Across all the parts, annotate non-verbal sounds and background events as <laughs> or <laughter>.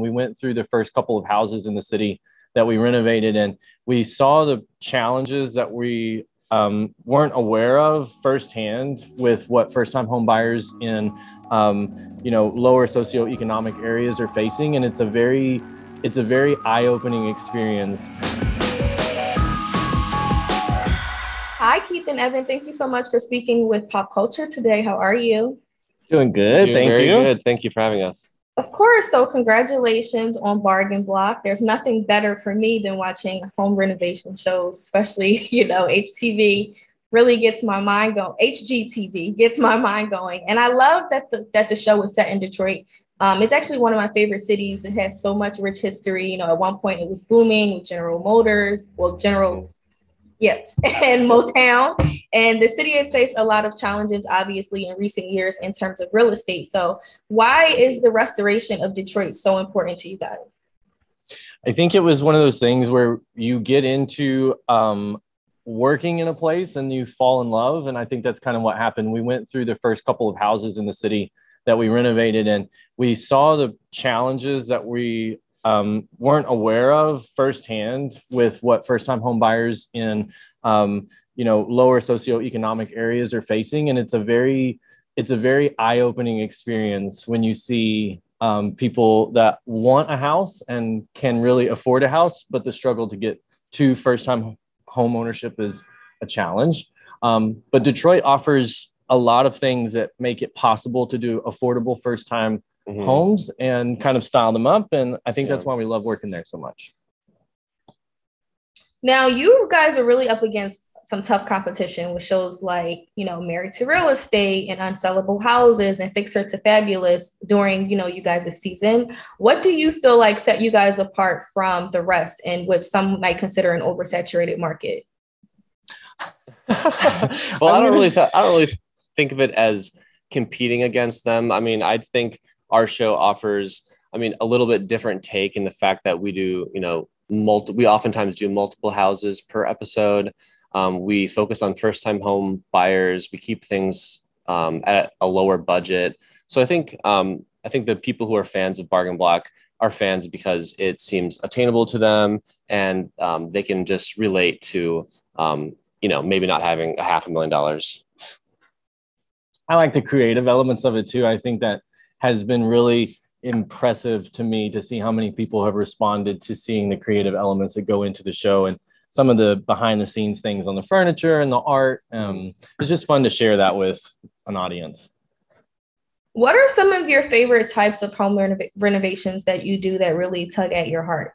we went through the first couple of houses in the city that we renovated and we saw the challenges that we um, weren't aware of firsthand with what first-time home buyers in um, you know lower socioeconomic areas are facing and it's a very it's a very eye-opening experience. Hi keith and evan. Thank you so much for speaking with pop culture today. How are you? Doing good. Doing thank very you. Good. Thank you for having us. Of course. So, congratulations on Bargain Block. There's nothing better for me than watching home renovation shows, especially, <laughs> you know, HTV really gets my mind going. HGTV gets my mind going. And I love that the, that the show was set in Detroit. Um, it's actually one of my favorite cities. It has so much rich history. You know, at one point it was booming with General Motors, well, General yeah, <laughs> and Motown. And the city has faced a lot of challenges, obviously, in recent years in terms of real estate. So, why is the restoration of Detroit so important to you guys? I think it was one of those things where you get into um, working in a place and you fall in love. And I think that's kind of what happened. We went through the first couple of houses in the city that we renovated and we saw the challenges that we um, weren't aware of firsthand with what first-time home buyers in um, you know lower socioeconomic areas are facing, and it's a very it's a very eye-opening experience when you see um, people that want a house and can really afford a house, but the struggle to get to first-time home ownership is a challenge. Um, but Detroit offers a lot of things that make it possible to do affordable first-time mm-hmm. homes and kind of style them up. And I think yeah. that's why we love working there so much. Now, you guys are really up against some tough competition with shows like, you know, Married to Real Estate and Unsellable Houses and Fixer to Fabulous during, you know, you guys' season. What do you feel like set you guys apart from the rest in which some might consider an oversaturated market? <laughs> well, I don't really, th- I don't really think of it as competing against them. I mean, I think our show offers i mean a little bit different take in the fact that we do you know multi we oftentimes do multiple houses per episode. Um, we focus on first time home buyers. We keep things um, at a lower budget. So i think um, i think the people who are fans of bargain block are fans because it seems attainable to them and um, they can just relate to um, you know maybe not having a half a million dollars. I like the creative elements of it too. I think that has been really impressive to me to see how many people have responded to seeing the creative elements that go into the show and some of the behind the scenes things on the furniture and the art. Um, it's just fun to share that with an audience. What are some of your favorite types of home renov- renovations that you do that really tug at your heart?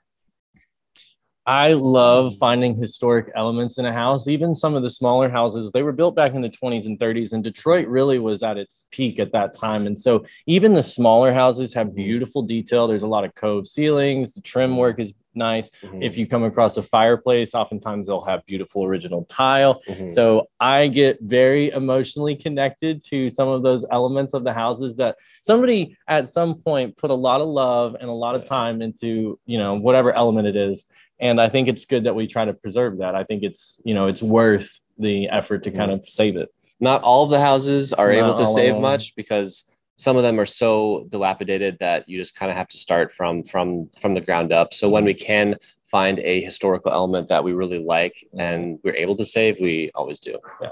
I love finding historic elements in a house. Even some of the smaller houses, they were built back in the 20s and 30s, and Detroit really was at its peak at that time. And so, even the smaller houses have beautiful detail. There's a lot of cove ceilings, the trim work is nice. Mm-hmm. If you come across a fireplace, oftentimes they'll have beautiful original tile. Mm-hmm. So, I get very emotionally connected to some of those elements of the houses that somebody at some point put a lot of love and a lot of time into, you know, whatever element it is and I think it's good that we try to preserve that. I think it's you know it's worth the effort to kind of mm-hmm. save it. Not all of the houses are Not able to save much because some of them are so dilapidated that you just kind of have to start from from from the ground up. So when we mm-hmm. can find a historical element that we really like mm-hmm. and we're able to save, we always do. Yeah.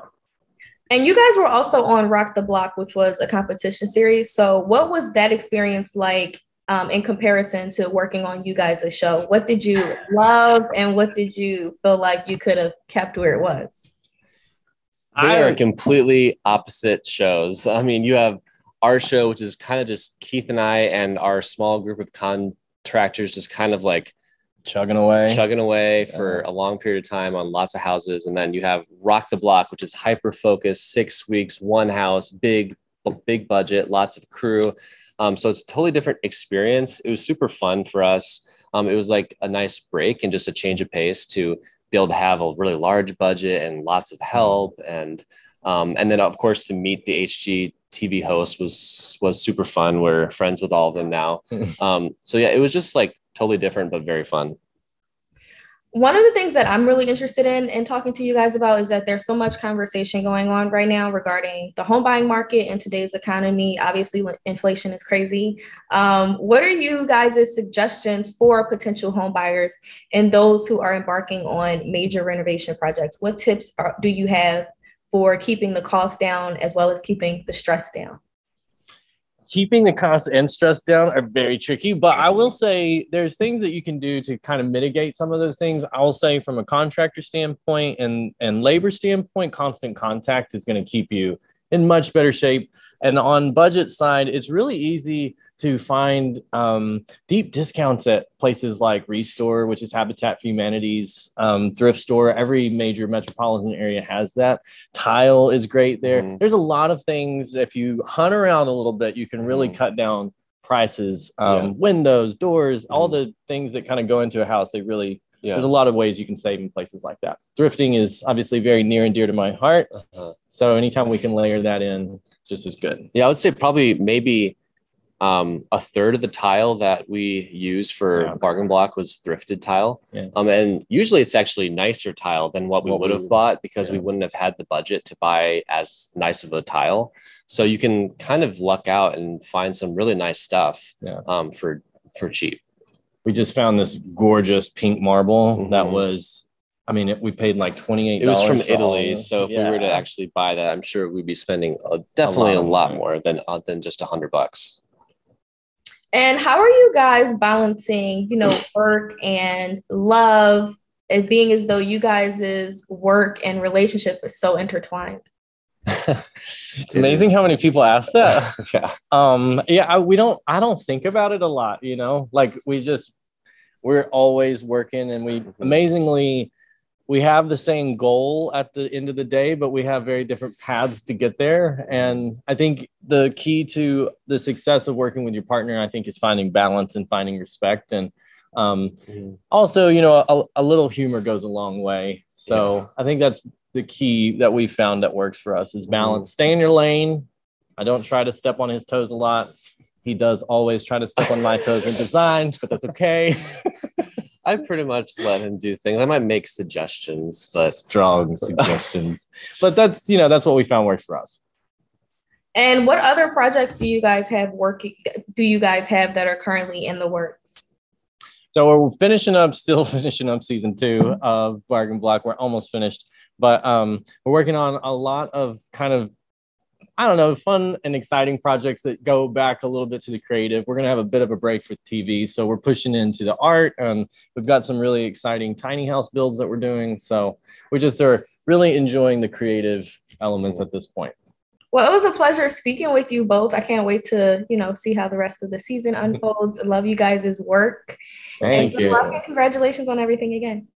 And you guys were also on Rock the Block, which was a competition series. So what was that experience like um, in comparison to working on you guys' show? What did you love and what did you feel like you could have kept where it was? They are completely opposite shows. I mean, you have our show, which is kind of just Keith and I and our small group of contractors just kind of like chugging away, chugging away for a long period of time on lots of houses. And then you have Rock the Block, which is hyper focused, six weeks, one house, big, big budget, lots of crew. Um, so it's a totally different experience. It was super fun for us. Um, it was like a nice break and just a change of pace to be able to have a really large budget and lots of help and um, and then of course to meet the HG TV host was was super fun. We're friends with all of them now. <laughs> um, so yeah, it was just like totally different but very fun. One of the things that I'm really interested in in talking to you guys about is that there's so much conversation going on right now regarding the home buying market in today's economy. Obviously, inflation is crazy. Um, what are you guys' suggestions for potential home buyers and those who are embarking on major renovation projects? What tips are, do you have for keeping the cost down as well as keeping the stress down? Keeping the cost and stress down are very tricky but i will mm-hmm. say there's things that you can do to kind of mitigate some of those things. I will say from a contractor standpoint and and labor standpoint constant contact is going to keep you in much better shape. And on budget side it's really easy to find um, deep discounts at places like ReStore, which is Habitat for Humanity's um, thrift store. Every major metropolitan area has that. Tile is great there. Mm-hmm. There's a lot of things. If you hunt around a little bit, you can really mm-hmm. cut down prices, um, yeah. windows, doors, mm-hmm. all the things that kind of go into a house. They really yeah. there's a lot of ways you can save in places like that. Thrifting is obviously very near and dear to my heart. Uh-huh. So anytime we can layer that in, just as good. Yeah, I would say probably maybe um, a third of the tile that we use for yeah. bargain block was thrifted tile. Yeah. Um, and usually it's actually nicer tile than what we what would have bought because yeah. we wouldn't have had the budget to buy as nice of a tile. So you can kind of luck out and find some really nice stuff um, for for cheap. We just found this gorgeous pink marble mm-hmm. that was I mean, it, we paid like twenty eight. It was from Italy, so if yeah. we were to actually buy that, I'm sure we'd be spending definitely a lot, a lot more than uh, than just a hundred bucks. And how are you guys balancing, you know, <clears throat> work and love, it being as though you guys' work and relationship is so intertwined? it's <laughs> amazing how many people ask that. <laughs> yeah. Um, yeah, I, we don't, I don't think about it a lot, you know, like we just, we're always working and we mm-hmm. amazingly we have the same goal at the end of the day, but we have very different paths to get there. And I think the key to the success of working with your partner, I think, is finding balance and finding respect. And um, mm-hmm. also, you know, a, a, little humor goes a long way. So yeah. I think that's the key that we found that works for us is mm-hmm. balance. Mm-hmm. Stay in your lane. I don't try to step on his toes a lot. He does always try to step on my toes in design, but that's okay. <laughs> I pretty much let him do things. I might make suggestions, but strong suggestions. <laughs> But that's you know that's what we found works for us. And what other projects do you guys have working? Do you guys have that are currently in the works? So we're finishing up, still <laughs> finishing up season two of Bargain Block. We're almost finished, but um, we're working on a lot of kind of I don't know, fun and exciting projects that go back a little bit to the creative. We're going to have a bit of a break for TV. So we're pushing into the art and we've got some really exciting tiny house builds that we're doing. So we just are really enjoying the creative elements at this point. Well, it was a pleasure speaking with you both. I can't wait to, you know, see how the rest of the season <laughs> unfolds. I love you guys' work. Thank and you. congratulations on everything again.